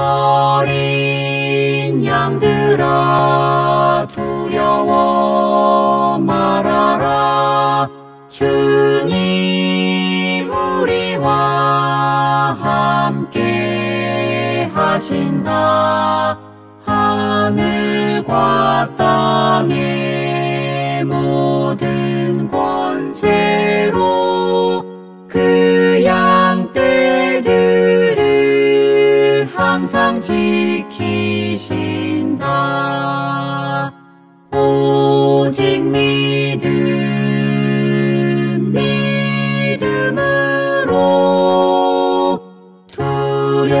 어린 양들아 두려워 말아라. 주님 우리와 함께 하신다. 하늘과 땅의 모든 권세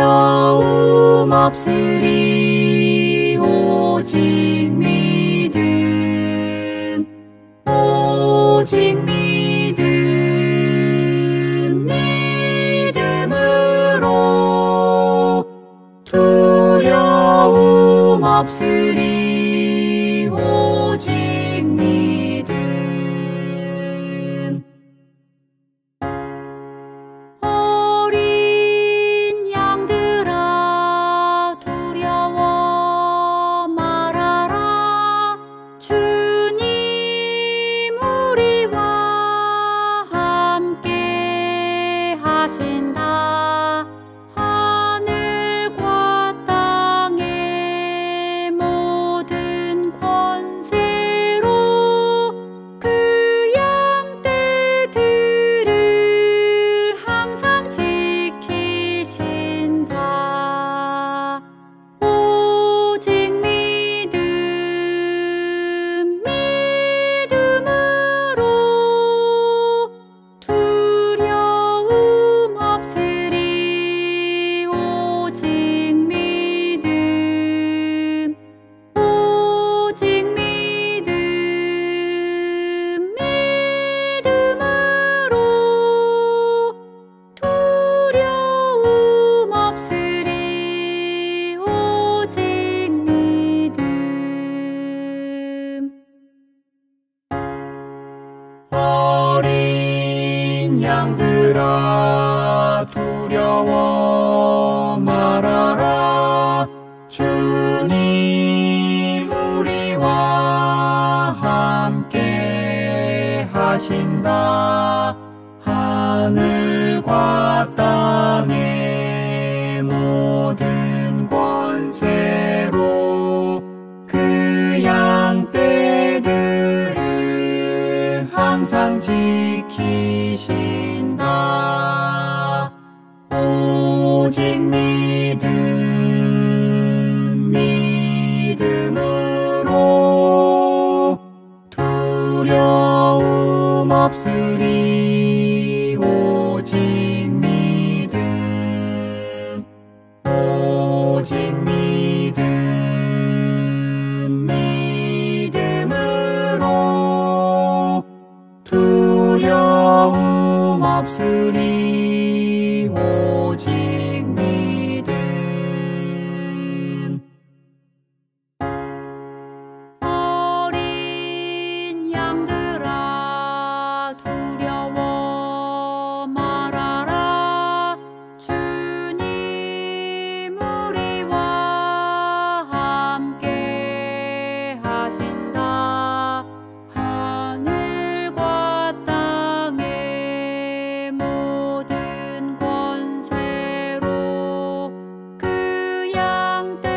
두려움 없으리 오직 믿음 오직 믿음 믿음으로 두려움 없으리. 하신다. 하늘과 땅의 모든 권세로 그 양떼들을 항상 지키신다. 오직 믿음 없으리 오직 믿음 오직 믿음 믿음으로 두려움 없으리. 光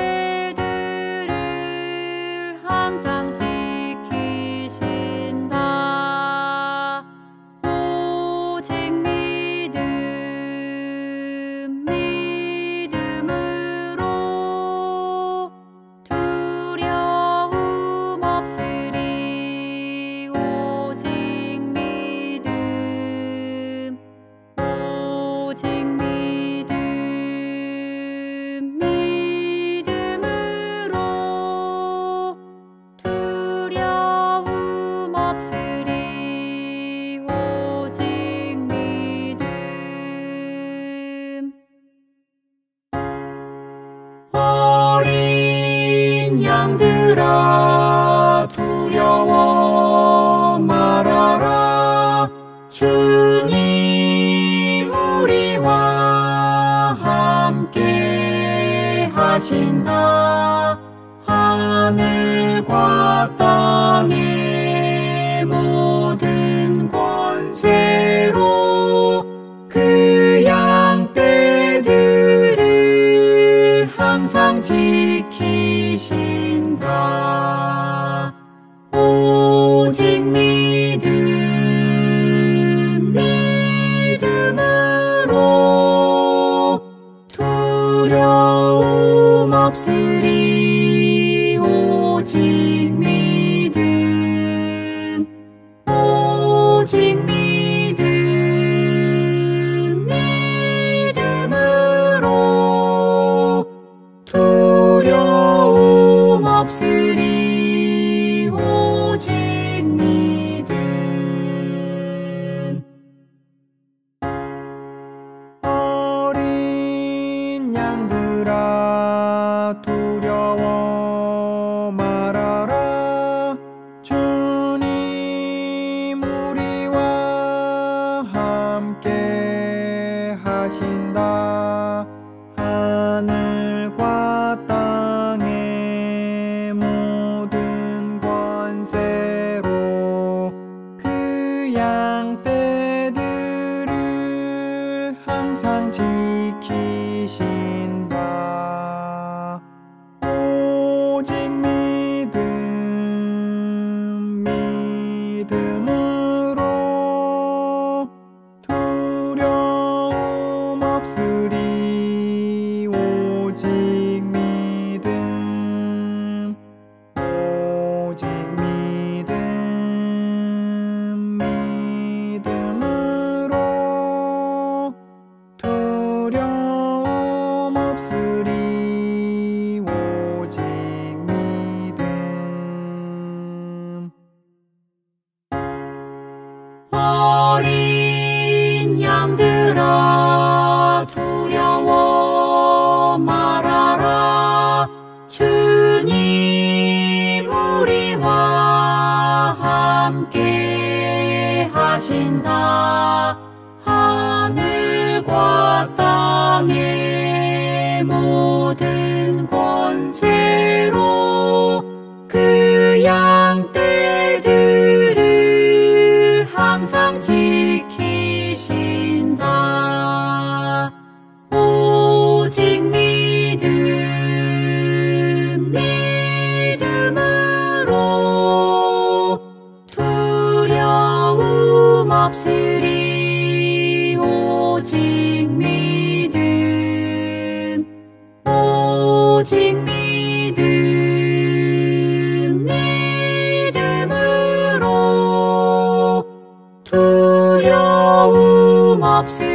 주님 우리와 함께 하신다. 하늘과 땅의 모든 권세로 your wall. Rhapsody 하신다. 하늘과 땅의 모든 권세로 그 양떼들을 항상 지키 없으리 오직 믿음 오직 믿음 믿음으로 두려움 없으리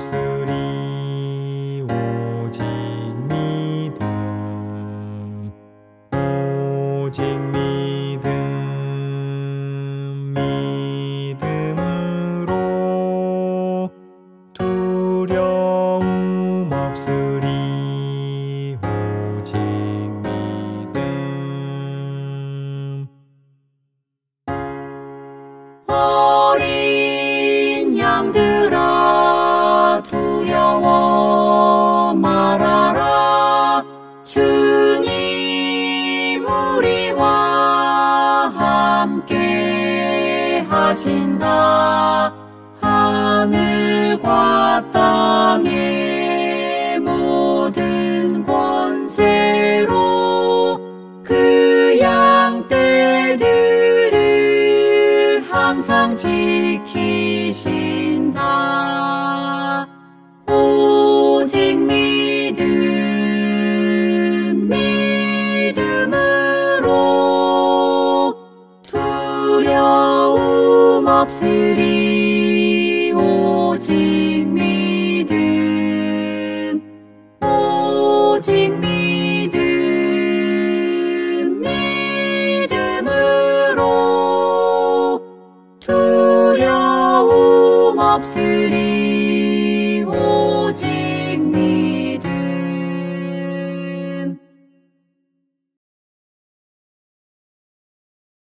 siu liu 하신다. 하늘과 땅의 모든 권세로 없으리 오직